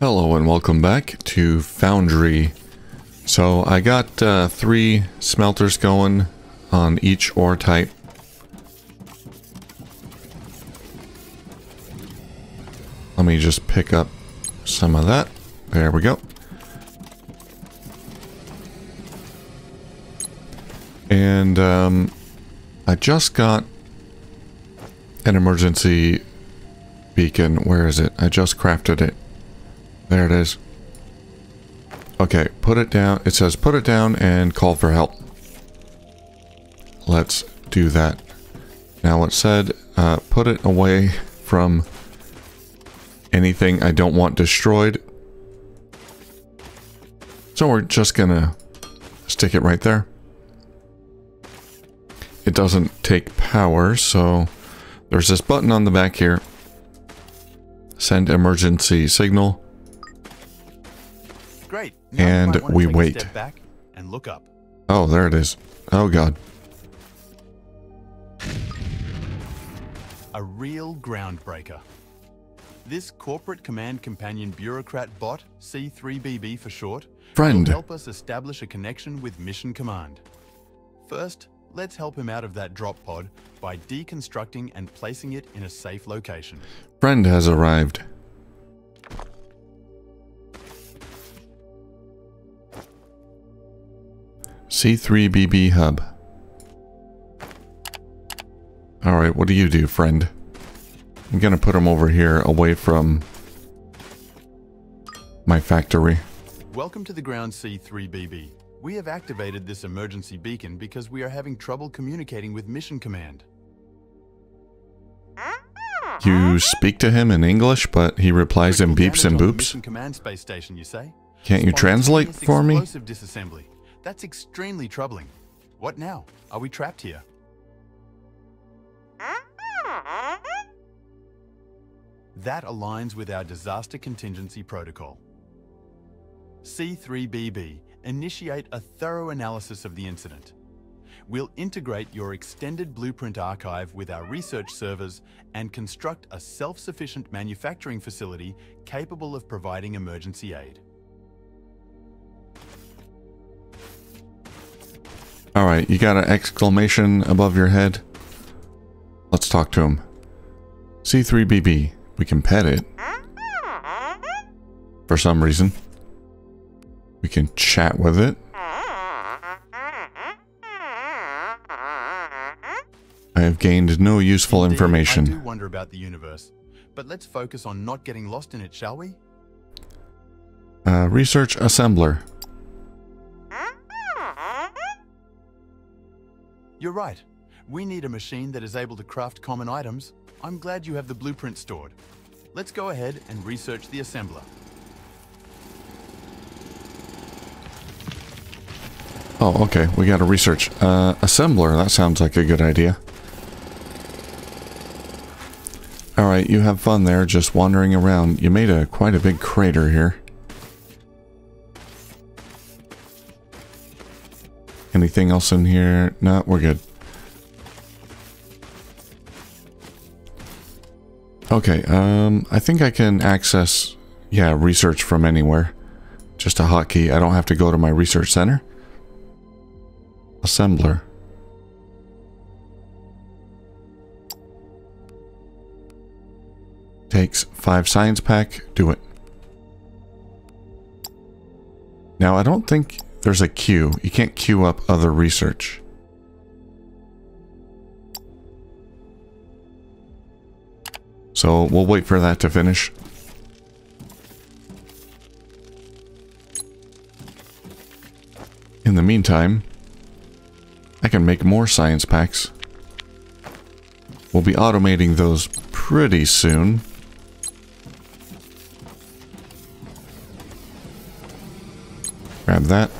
Hello and welcome back to Foundry. So I got uh, three smelters going on each ore type. Let me just pick up some of that. There we go. And um, I just got an emergency beacon. Where is it? I just crafted it. There it is. Okay, put it down. It says put it down and call for help. Let's do that. Now it said uh, put it away from anything I don't want destroyed. So we're just gonna stick it right there. It doesn't take power, so there's this button on the back here. Send emergency signal. And we wait. and look up. Oh, there it is. Oh god. A real groundbreaker. This corporate command companion bureaucrat bot, C3BB for short, Friend. will help us establish a connection with Mission Command. First, let's help him out of that drop pod by deconstructing and placing it in a safe location. Friend has arrived. C3BB hub. Alright, what do you do, friend? I'm gonna put him over here away from my factory. Welcome to the ground C3BB. We have activated this emergency beacon because we are having trouble communicating with Mission Command. You speak to him in English, but he replies in beeps and damage on the boops? Command space station, you say? Can't you translate for me? Disassembly. That's extremely troubling. What now? Are we trapped here? That aligns with our disaster contingency protocol. C3BB, initiate a thorough analysis of the incident. We'll integrate your extended blueprint archive with our research servers and construct a self-sufficient manufacturing facility capable of providing emergency aid. Alright, you got an exclamation above your head? Let's talk to him. C3BB. We can pet it. For some reason. We can chat with it. I have gained no useful Indeed, I do information. wonder about the universe, but let's focus on not getting lost in it, shall we? Uh, research assembler. You're right. We need a machine that is able to craft common items. I'm glad you have the blueprint stored. Let's go ahead and research the assembler. Oh, okay. We got to research. Uh, assembler. That sounds like a good idea. Alright, you have fun there, just wandering around. You made a quite a big crater here. Anything else in here? No, we're good. Okay, um, I think I can access, yeah, research from anywhere. Just a hotkey. I don't have to go to my research center. Assembler. Takes five science pack. Do it. Now, I don't think there's a queue. You can't queue up other research. So we'll wait for that to finish. In the meantime, I can make more science packs. We'll be automating those pretty soon. Grab that.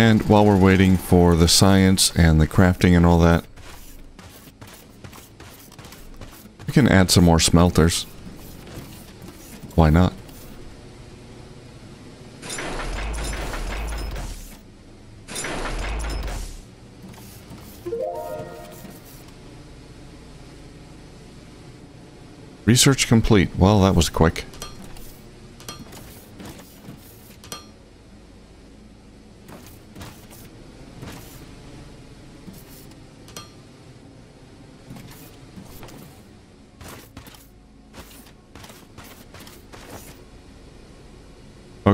And while we're waiting for the science and the crafting and all that, We can add some more smelters. Why not? Research complete. Well, that was quick.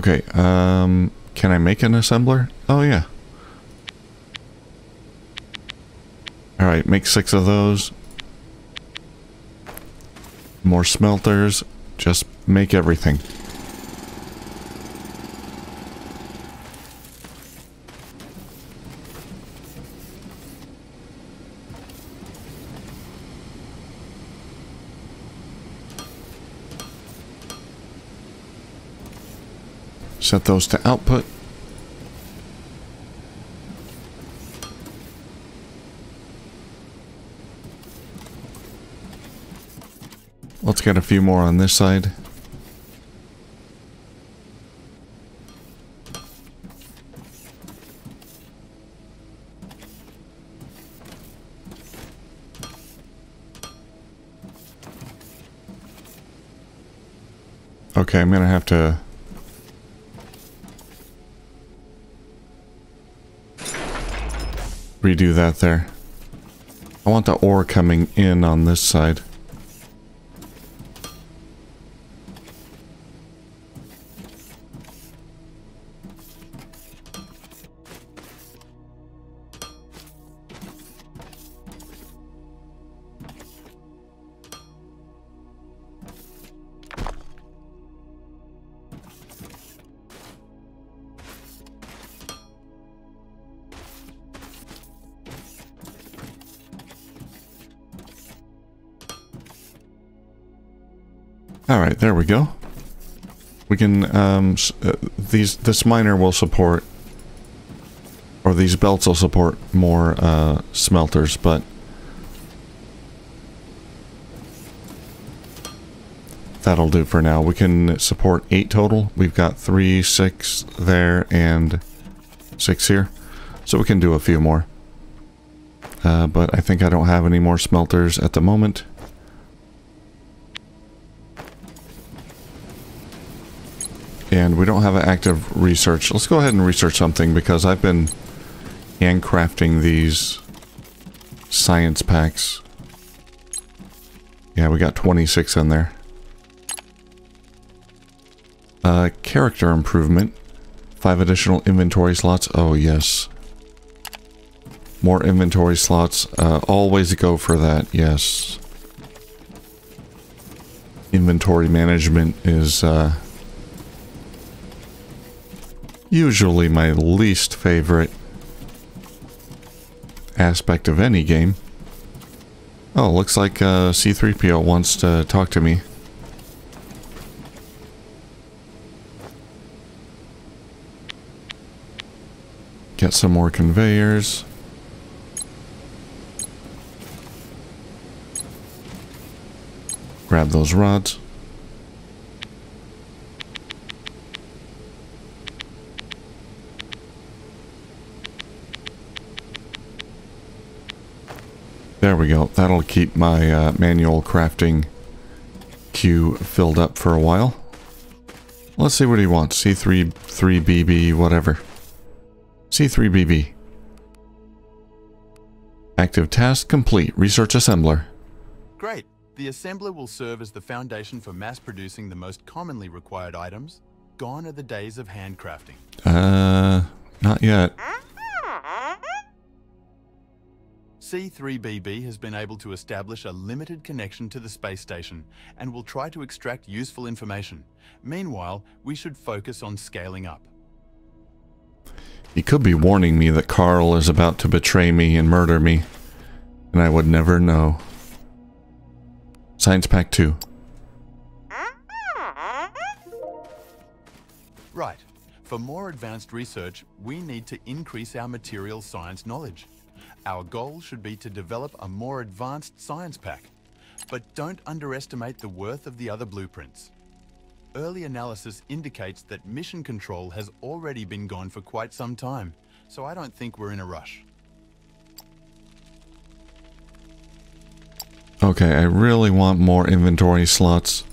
Okay, um, can I make an assembler? Oh, yeah. Alright, make six of those. More smelters. Just make everything. Set those to output. Let's get a few more on this side. Okay, I'm gonna have to redo that there. I want the ore coming in on this side. Um, uh, these, this miner will support, or these belts will support more, uh, smelters, but that'll do for now. We can support eight total. We've got three, six there, and six here. So we can do a few more. Uh, but I think I don't have any more smelters at the moment. And we don't have an active research. Let's go ahead and research something because I've been handcrafting these science packs. Yeah, we got 26 in there. Uh, character improvement. Five additional inventory slots. Oh, yes. More inventory slots. Uh, always go for that, yes. Inventory management is, uh, usually my least favorite aspect of any game. Oh, looks like uh, C-3PO wants to talk to me. Get some more conveyors. Grab those rods. There we go. That'll keep my uh, manual crafting queue filled up for a while. Let's see what he wants. C3, 3BB, whatever. C3BB. Active task complete. Research assembler. Great. The assembler will serve as the foundation for mass producing the most commonly required items. Gone are the days of handcrafting. Uh, not yet. C3BB has been able to establish a limited connection to the space station and will try to extract useful information. Meanwhile, we should focus on scaling up. He could be warning me that Carl is about to betray me and murder me, and I would never know. Science Pack 2. Right. For more advanced research, we need to increase our material science knowledge. Our goal should be to develop a more advanced science pack. But don't underestimate the worth of the other blueprints. Early analysis indicates that mission control has already been gone for quite some time, so I don't think we're in a rush. Okay, I really want more inventory slots.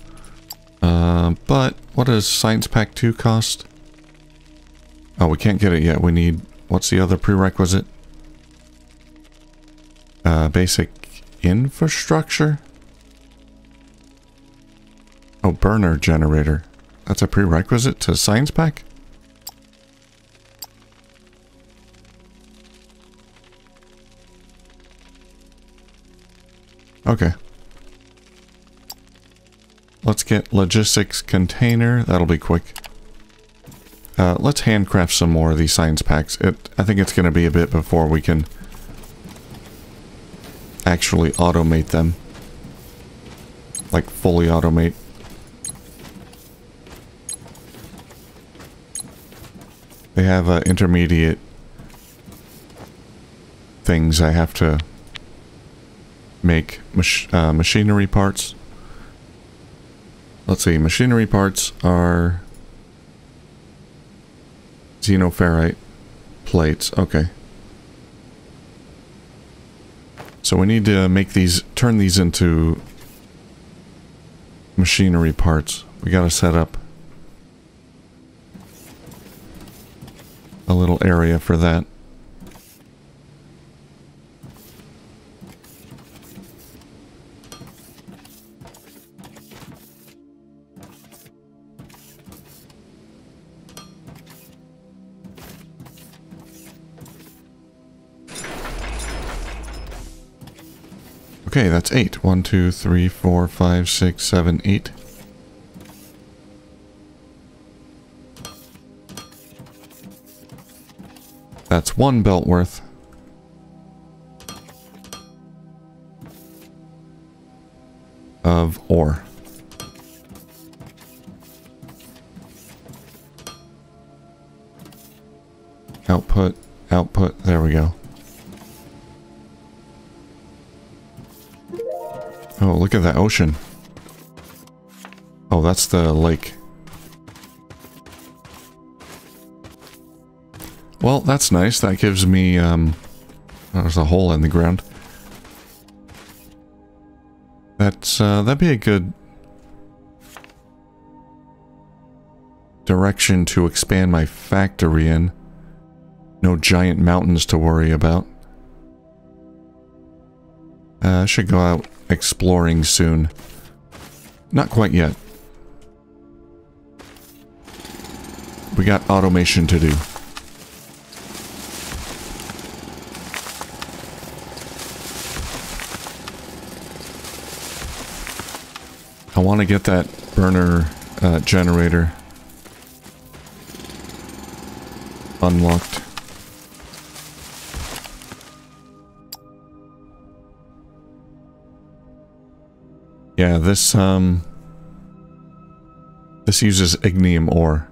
Uh, but what does Science Pack 2 cost? Oh, we can't get it yet. We need... What's the other prerequisite? Uh, basic infrastructure? Oh, burner generator. That's a prerequisite to Science Pack? Okay. Let's get logistics container. That'll be quick. Uh, let's handcraft some more of these science packs. It, I think it's going to be a bit before we can actually automate them. Like, fully automate. They have uh, intermediate things I have to make mach uh, machinery parts. Let's see, machinery parts are xenoferrite plates. Okay. So we need to make these, turn these into machinery parts. We gotta set up a little area for that. Okay, that's eight. One, two, three, four, five, six, seven, eight. That's one belt worth. Of ore. Output, output, there we go. Oh, look at that ocean. Oh, that's the lake. Well, that's nice. That gives me, um... There's a hole in the ground. That's, uh, that'd be a good... direction to expand my factory in. No giant mountains to worry about. Uh, I should go out exploring soon. Not quite yet. We got automation to do. I want to get that burner uh, generator unlocked. Yeah, this, um... This uses ignium ore.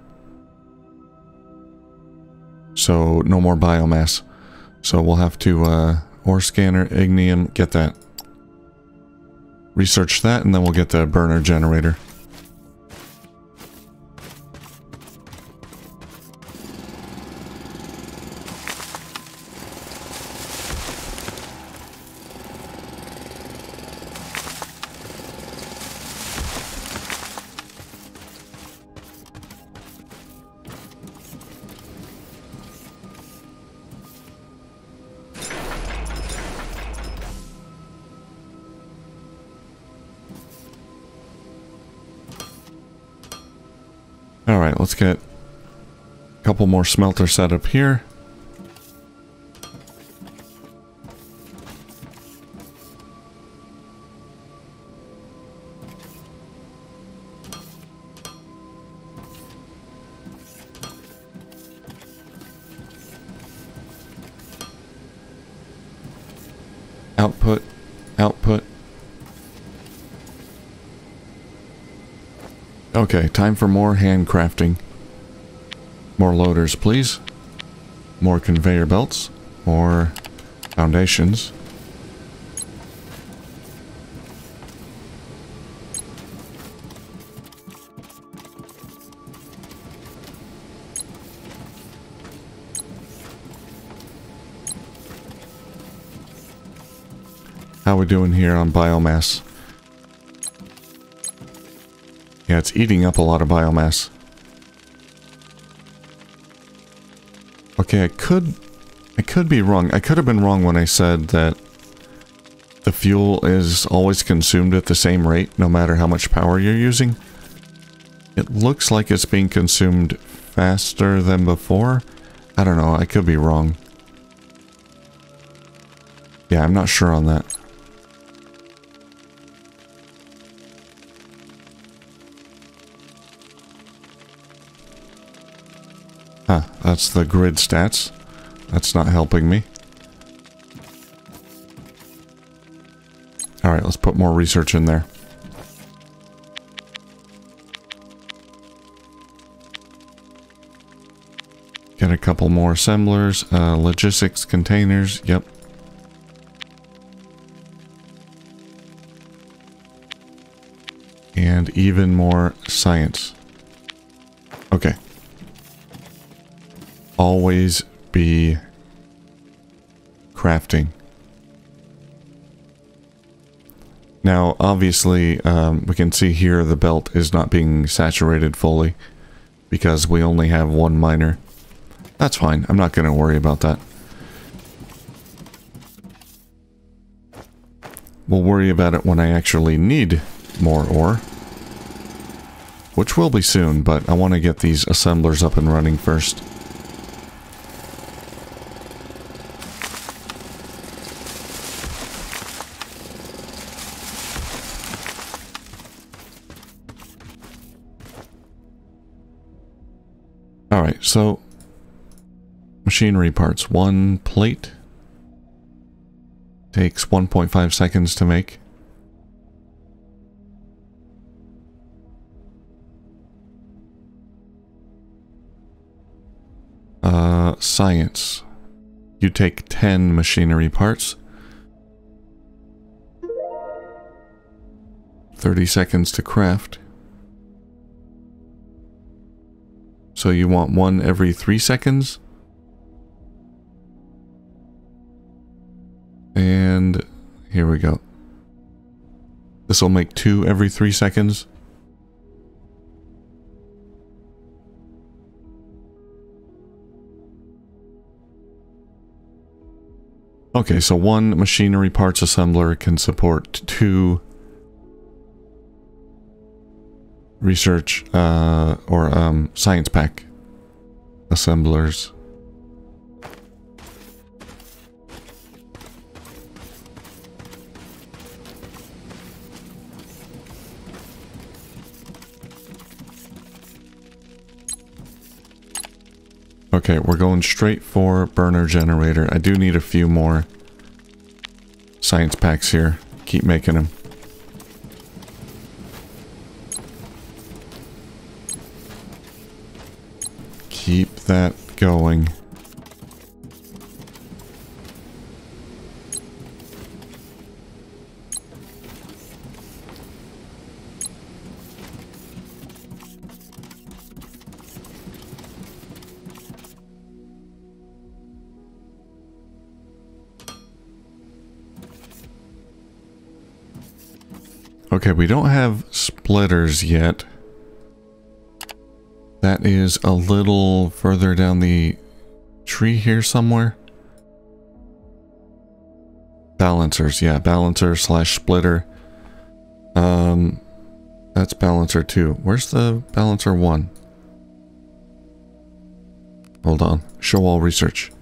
So, no more biomass. So we'll have to, uh, ore scanner, ignium, get that. Research that, and then we'll get the burner generator. Let's get a couple more smelter set up here. Okay, time for more handcrafting. More loaders, please. More conveyor belts. More foundations. How we doing here on biomass? Yeah, it's eating up a lot of biomass. Okay, I could... I could be wrong. I could have been wrong when I said that the fuel is always consumed at the same rate, no matter how much power you're using. It looks like it's being consumed faster than before. I don't know, I could be wrong. Yeah, I'm not sure on that. That's the grid stats. That's not helping me. Alright, let's put more research in there. Get a couple more assemblers. Uh, logistics containers. Yep. And even more science. Always be crafting. Now, obviously, um, we can see here the belt is not being saturated fully because we only have one miner. That's fine. I'm not going to worry about that. We'll worry about it when I actually need more ore. Which will be soon, but I want to get these assemblers up and running first. Alright, so machinery parts. One plate takes 1.5 seconds to make. Uh, science. You take 10 machinery parts. 30 seconds to craft. So you want one every 3 seconds? And here we go. This will make two every 3 seconds. Okay, so one machinery parts assembler can support two research uh, or um, science pack assemblers. Okay, we're going straight for burner generator. I do need a few more science packs here. Keep making them. Keep that going. Okay, we don't have splitters yet. That is a little further down the tree here somewhere. Balancers, yeah, balancer slash splitter. Um, that's balancer two. Where's the balancer one? Hold on. Show all research.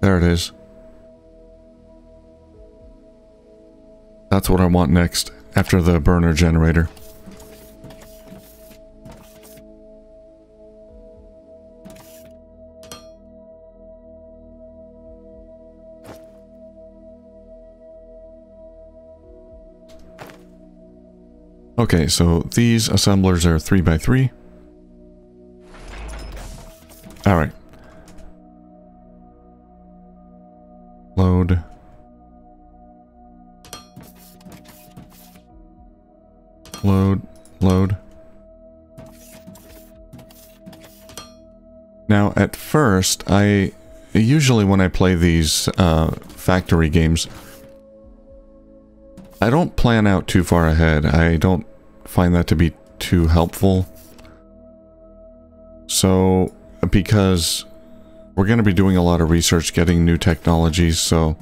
There it is. That's what I want next, after the burner generator. Okay, so these assemblers are 3x3. Alright. Load. Load. Load. Now, at first, I usually when I play these uh, factory games, I don't plan out too far ahead. I don't find that to be too helpful. So, because we're going to be doing a lot of research, getting new technologies, so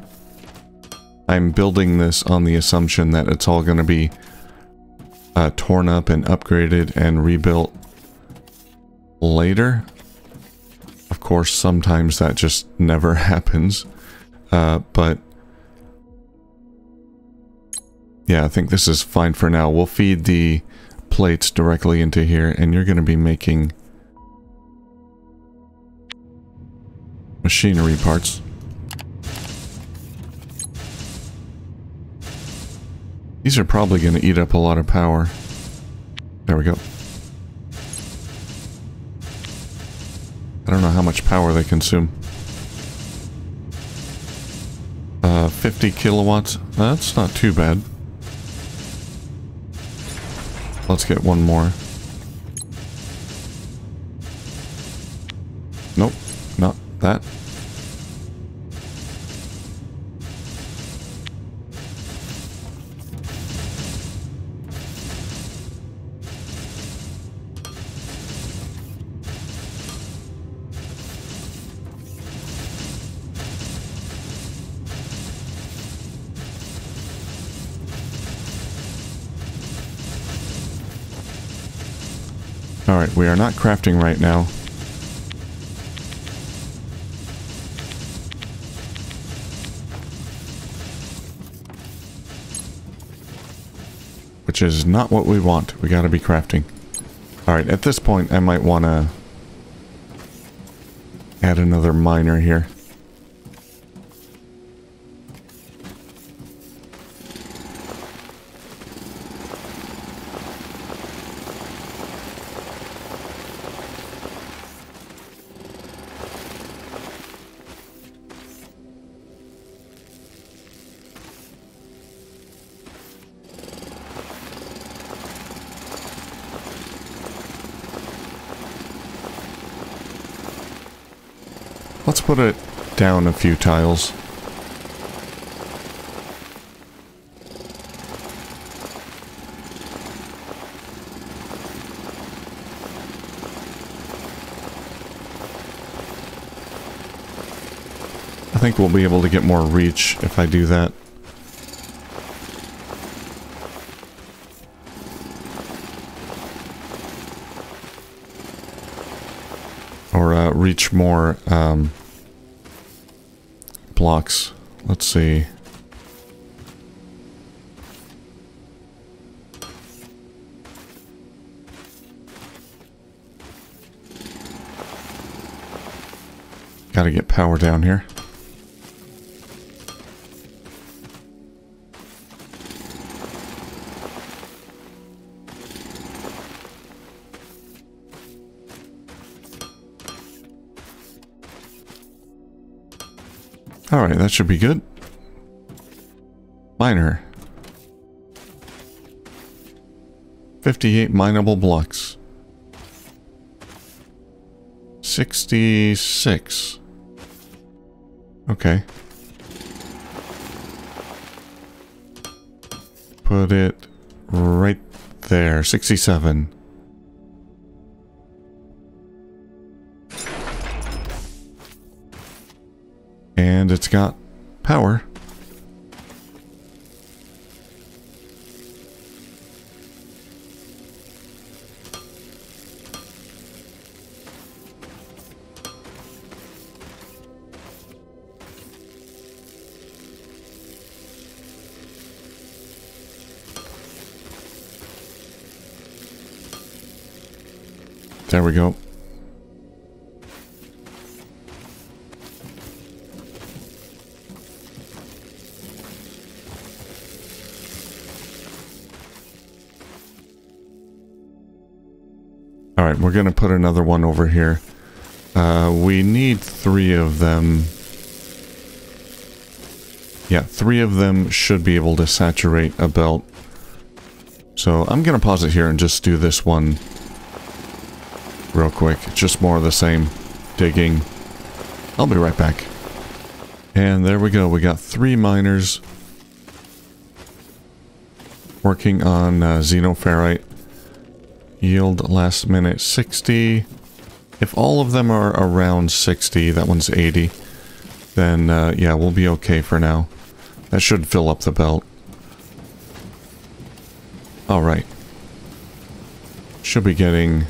I'm building this on the assumption that it's all going to be uh, torn up and upgraded and rebuilt later. Of course, sometimes that just never happens. Uh, but yeah, I think this is fine for now. We'll feed the plates directly into here and you're going to be making machinery parts. These are probably going to eat up a lot of power. There we go. I don't know how much power they consume. Uh, 50 kilowatts. That's not too bad. Let's get one more. Nope, not that. Alright, we are not crafting right now. Which is not what we want. We gotta be crafting. Alright, at this point I might want to add another miner here. A few tiles. I think we'll be able to get more reach if I do that. Or uh, reach more um, blocks. Let's see. Gotta get power down here. Alright, that should be good. Miner. 58 mineable blocks. 66. Okay. Put it right there. 67. And it's got power. There we go. Alright, we're going to put another one over here. Uh, we need three of them. Yeah, three of them should be able to saturate a belt. So I'm going to pause it here and just do this one real quick. Just more of the same. digging. I'll be right back. And there we go. We got three miners working on uh, xenoferrite. Yield last minute 60. If all of them are around 60, that one's 80, then uh, yeah, we'll be okay for now. That should fill up the belt. Alright. Should be getting...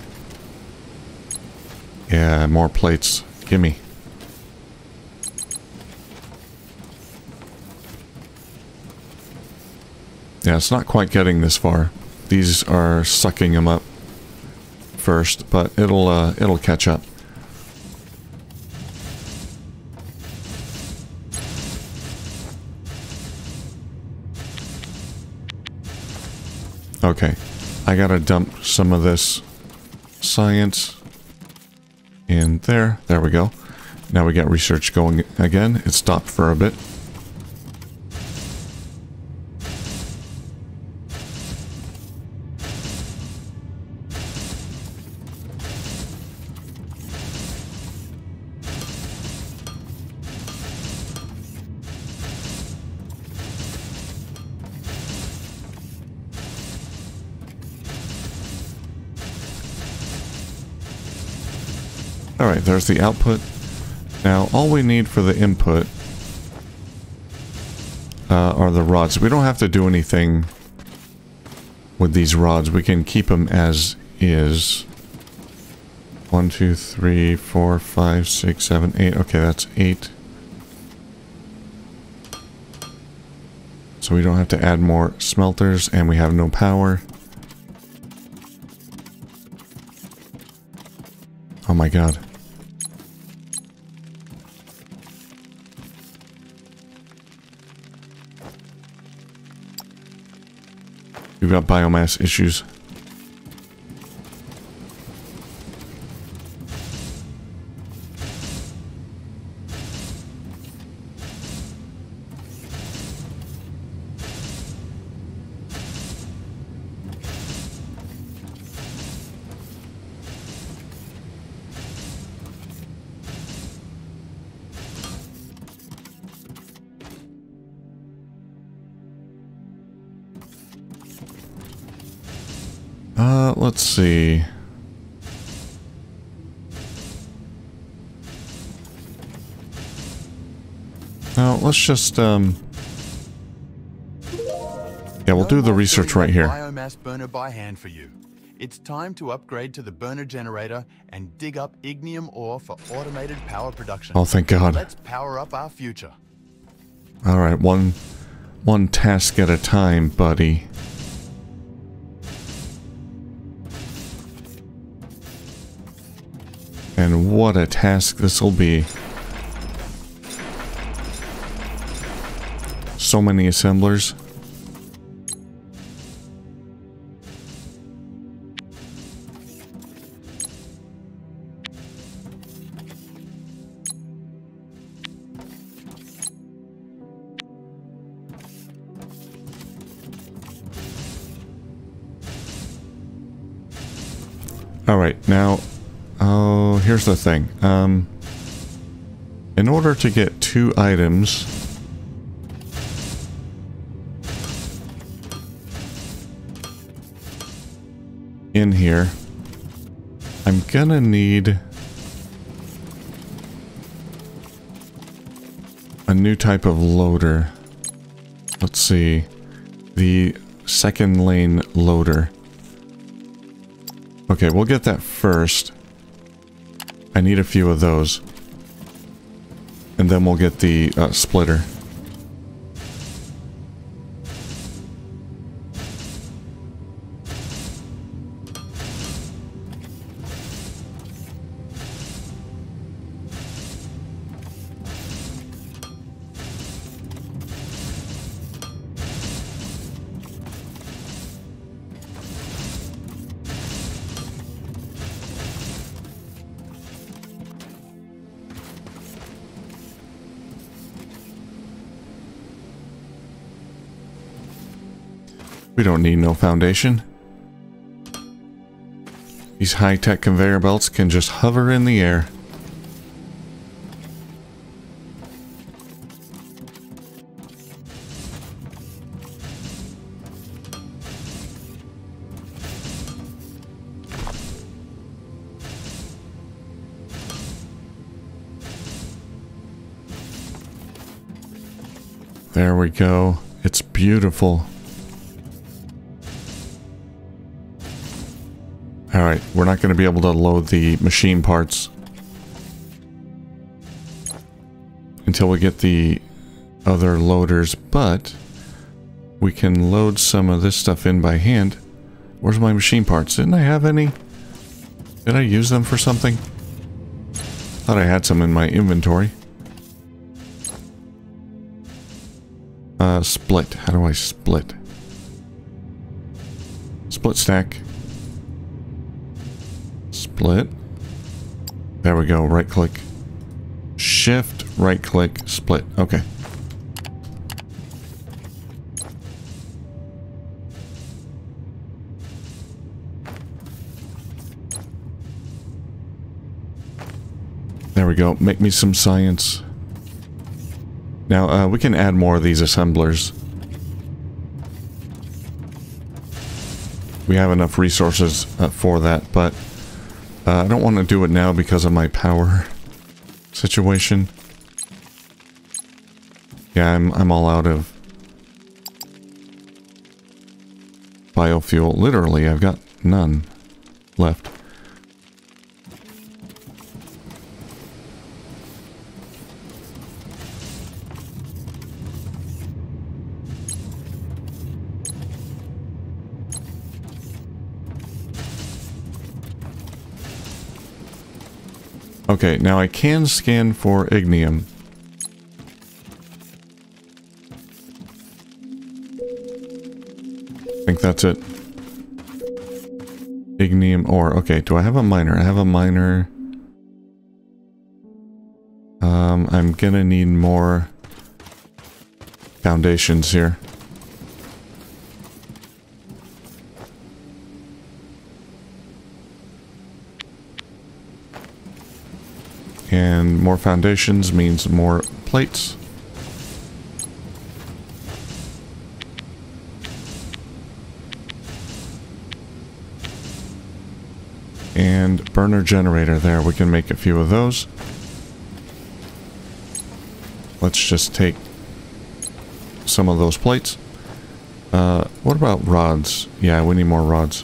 Yeah, more plates. Gimme. Yeah, it's not quite getting this far. These are sucking them up first, but it'll uh, it'll catch up. Okay, I gotta dump some of this science in there. There we go. Now we got research going again. It stopped for a bit. Alright, there's the output. Now, all we need for the input uh, are the rods. We don't have to do anything with these rods. We can keep them as is. One, two, three, four, five, six, seven, eight. Okay, that's eight. So we don't have to add more smelters, and we have no power. Oh my god. We've got biomass issues. Uh, let's see. Now, let's just, um... Yeah, we'll do the research right here. Biomass burner by hand for you. It's time to upgrade to the burner generator and dig up ignium ore for automated power production. Oh, thank God. Let's power up our future. Alright, one... One task at a time, buddy. And what a task this will be. So many assemblers. The thing. Um, in order to get two items, in here, I'm gonna need a new type of loader. Let's see, the second lane loader. Okay, we'll get that first. I need a few of those. And then we'll get the uh, splitter. don't need no foundation. These high-tech conveyor belts can just hover in the air. There we go. It's beautiful. We're not going to be able to load the machine parts until we get the other loaders, but we can load some of this stuff in by hand. Where's my machine parts? Didn't I have any? Did I use them for something? Thought I had some in my inventory. Uh, split. How do I split? Split stack. Split. There we go. Right click. Shift, right click, split. Okay. There we go. Make me some science. Now, uh, we can add more of these assemblers. We have enough resources uh, for that, but uh, I don't want to do it now because of my power situation. Yeah, I'm, I'm all out of biofuel. Literally, I've got none left. Okay, now I can scan for ignium. I think that's it. Ignium ore. Okay, do I have a miner? I have a miner. Um, I'm gonna need more foundations here. And more foundations means more plates. And burner generator there. We can make a few of those. Let's just take some of those plates. Uh, what about rods? Yeah, we need more rods.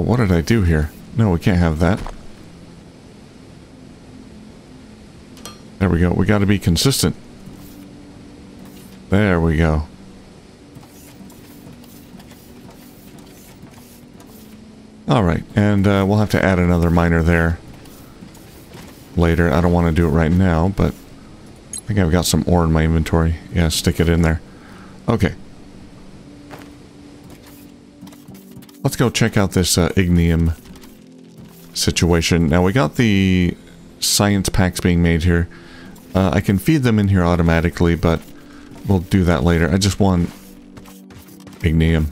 Oh, what did I do here? No, we can't have that. There we go. We got to be consistent. There we go. Alright, and uh, we'll have to add another miner there later. I don't want to do it right now, but I think I've got some ore in my inventory. Yeah, stick it in there. Okay. Let's go check out this uh, ignium situation. Now we got the science packs being made here. Uh, I can feed them in here automatically, but we'll do that later. I just want ignium.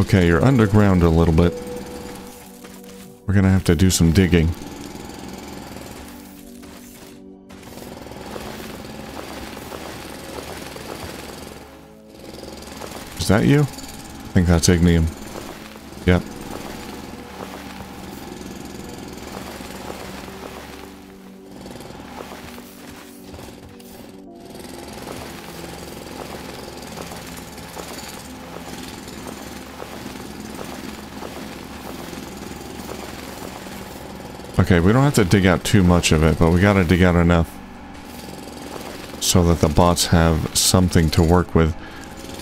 Okay, you're underground a little bit. We're gonna have to do some digging. Is that you? I think that's ignium. Okay, we don't have to dig out too much of it, but we gotta dig out enough so that the bots have something to work with.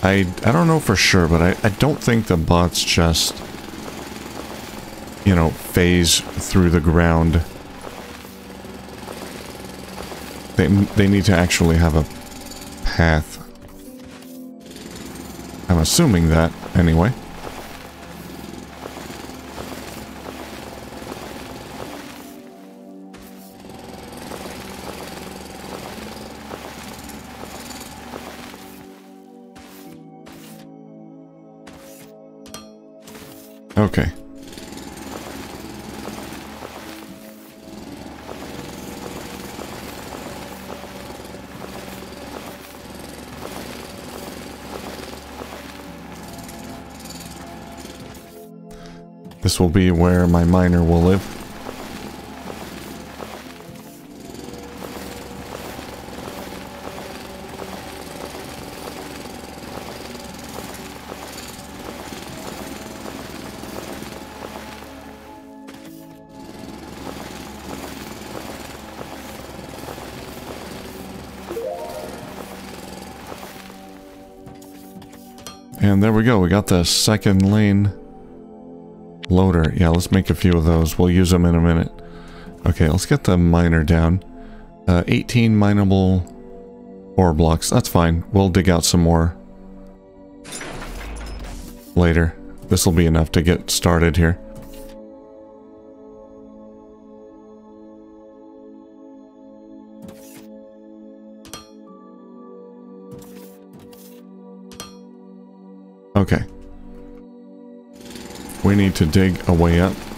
I, I don't know for sure, but I, I don't think the bots just, you know, phase through the ground. They, they need to actually have a path. I'm assuming that, anyway. Okay. This will be where my miner will live. Go, we got the second lane loader. Yeah, let's make a few of those. We'll use them in a minute. Okay, let's get the miner down. Uh, 18 mineable ore blocks. That's fine. We'll dig out some more later. This will be enough to get started here. Need to dig a way up.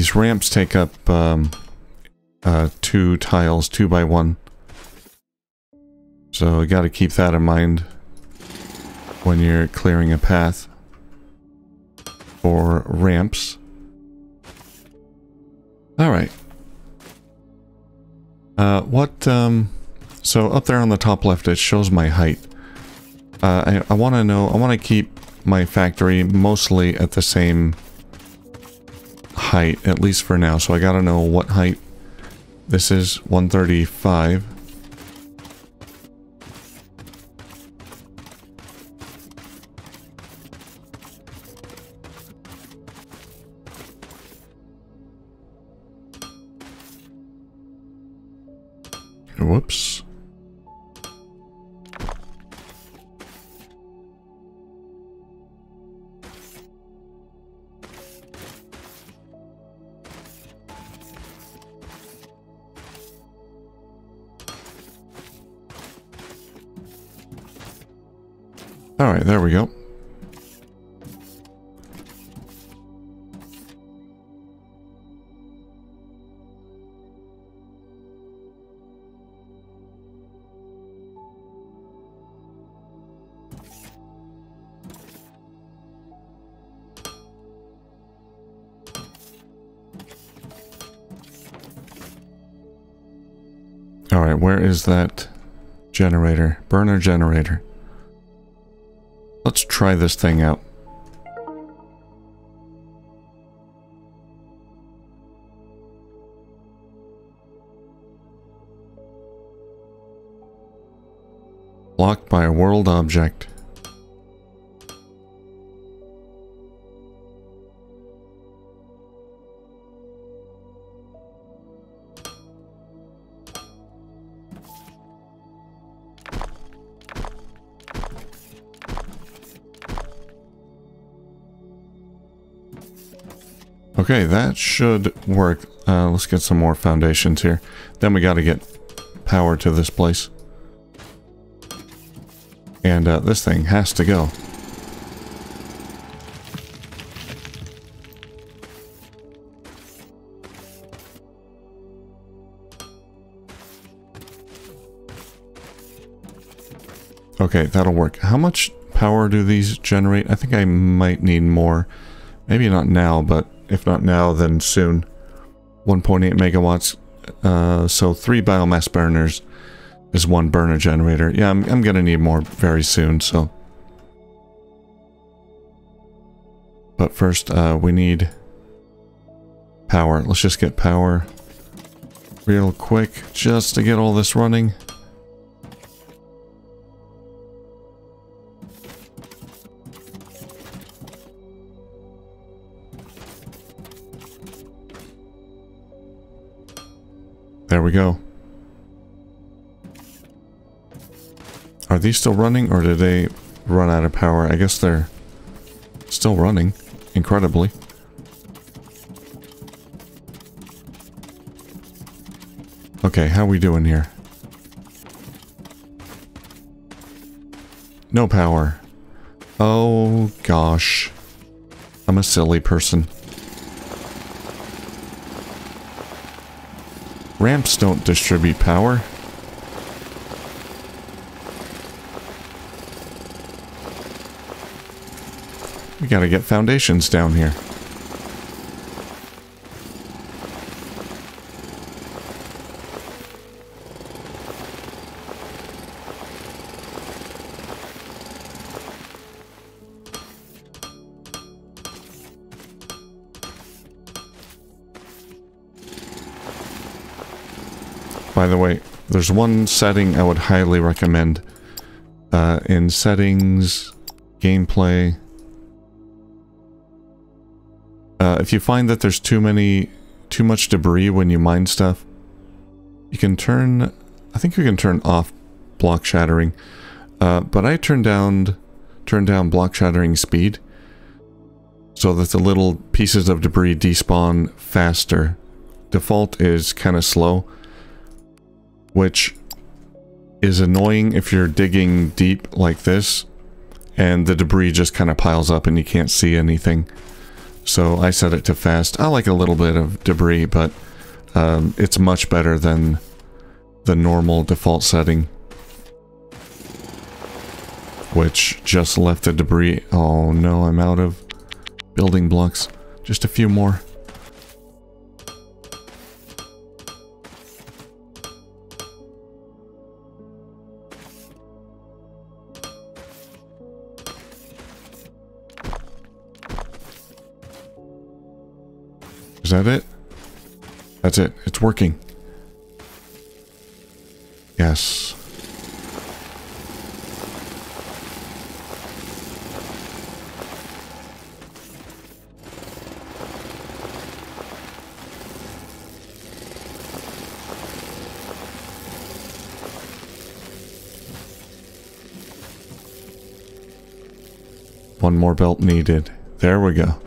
These ramps take up um, uh, two tiles, two by one. So you got to keep that in mind when you're clearing a path for ramps. All right. Uh, what, um, so up there on the top left, it shows my height. Uh, I, I want to know, I want to keep my factory mostly at the same height, at least for now. So I gotta know what height this is. 135. Alright, there we go. Alright, where is that generator? Burner generator. Let's try this thing out. Blocked by a world object. Okay, that should work. Uh, let's get some more foundations here. Then we got to get power to this place. And uh, this thing has to go. Okay, that'll work. How much power do these generate? I think I might need more. Maybe not now, but if not now, then soon. 1.8 megawatts. Uh, so three biomass burners is one burner generator. Yeah, I'm, I'm gonna need more very soon, so. But first, uh, we need power. Let's just get power real quick, just to get all this running. There we go. Are these still running or did they run out of power? I guess they're still running, incredibly. Okay, how we doing here? No power. Oh, gosh. I'm a silly person. Ramps don't distribute power. We gotta get foundations down here. By the way, there's one setting I would highly recommend. Uh, in settings, gameplay. Uh, if you find that there's too many, too much debris when you mine stuff, you can turn, I think you can turn off block shattering. Uh, but I turned down, turned down block shattering speed so that the little pieces of debris despawn faster. Default is kind of slow which is annoying if you're digging deep like this and the debris just kind of piles up and you can't see anything. So I set it to fast. I like a little bit of debris, but um, it's much better than the normal default setting. Which just left the debris. Oh no, I'm out of building blocks. Just a few more. Is that it? That's it. It's working. Yes. One more belt needed. There we go.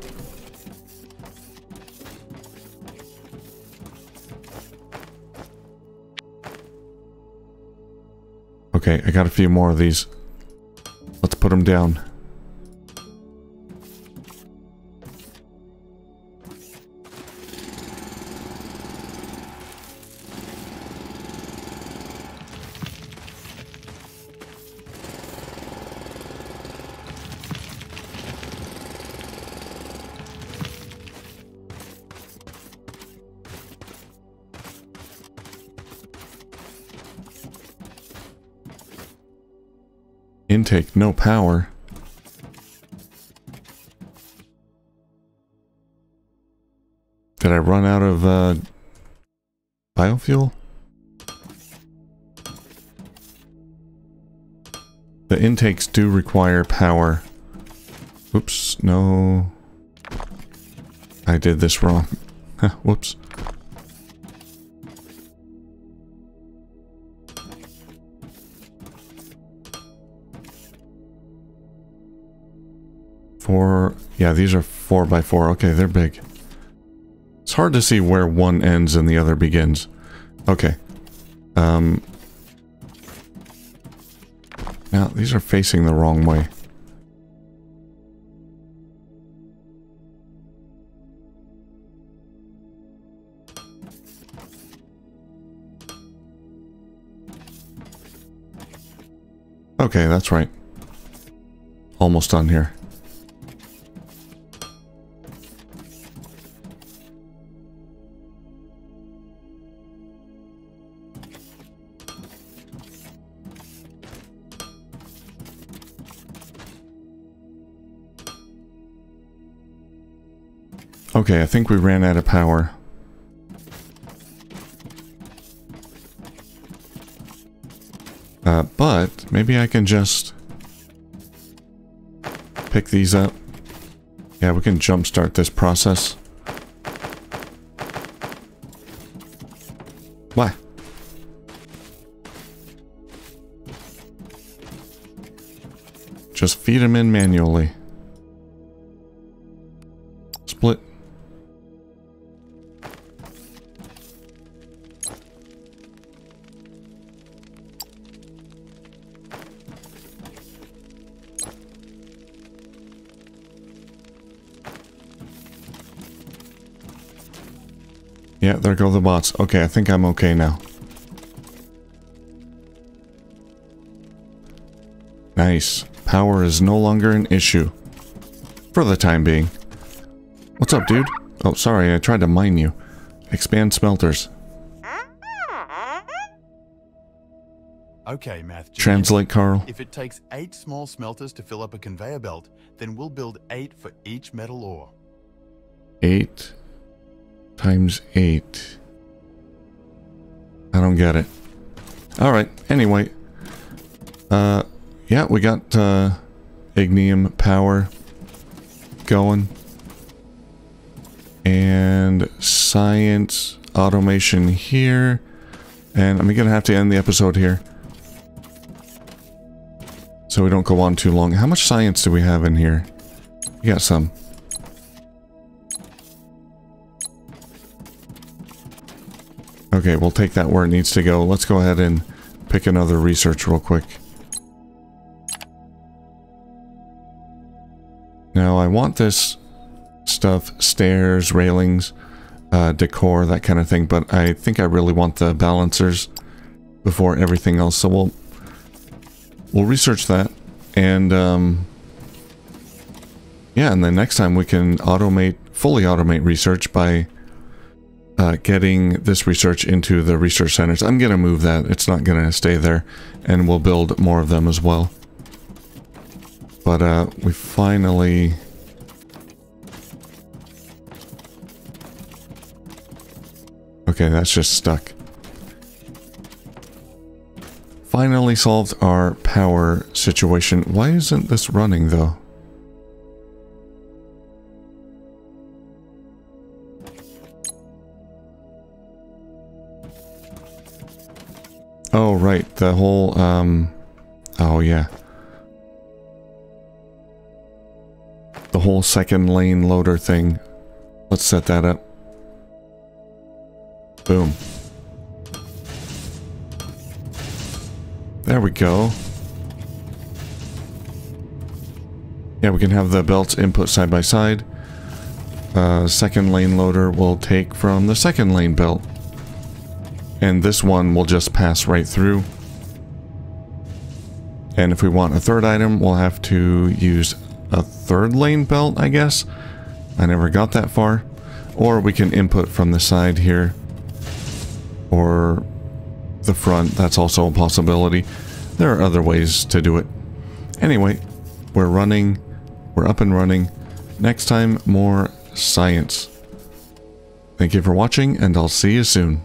I got a few more of these. Let's put them down. No power. Did I run out of uh, biofuel? The intakes do require power. Oops, no. I did this wrong. Whoops. Four, yeah, these are four by four. Okay, they're big. It's hard to see where one ends and the other begins. Okay. Um. Now, these are facing the wrong way. Okay, that's right. Almost done here. Okay, I think we ran out of power. Uh, but maybe I can just pick these up. Yeah, we can jumpstart this process. Why? Just feed them in manually. There go the bots. Okay, I think I'm okay now. Nice. Power is no longer an issue. For the time being. What's up, dude? Oh, sorry, I tried to mine you. Expand smelters. Okay, math genius. Translate, Carl. If it takes eight small smelters to fill up a conveyor belt, then we'll build eight for each metal ore. Eight times eight. I don't get it. Alright, anyway. Uh, yeah, we got, uh, ignium power going. And science automation here. And I'm gonna have to end the episode here. So we don't go on too long. How much science do we have in here? We got some. Okay, we'll take that where it needs to go. Let's go ahead and pick another research real quick. Now, I want this stuff, stairs, railings, uh, decor, that kind of thing, but I think I really want the balancers before everything else, so we'll we'll research that, and um, yeah, and then next time we can automate, fully automate research by uh, getting this research into the research centers. I'm going to move that. It's not going to stay there. And we'll build more of them as well. But uh, we finally... Okay, that's just stuck. Finally solved our power situation. Why isn't this running though? Right. The whole, um... Oh, yeah. The whole second lane loader thing. Let's set that up. Boom. There we go. Yeah, we can have the belts input side by side. Uh, second lane loader will take from the second lane belt. And this one will just pass right through. And if we want a third item, we'll have to use a third lane belt, I guess. I never got that far. Or we can input from the side here. Or the front, that's also a possibility. There are other ways to do it. Anyway, we're running, we're up and running. Next time, more science. Thank you for watching, and I'll see you soon.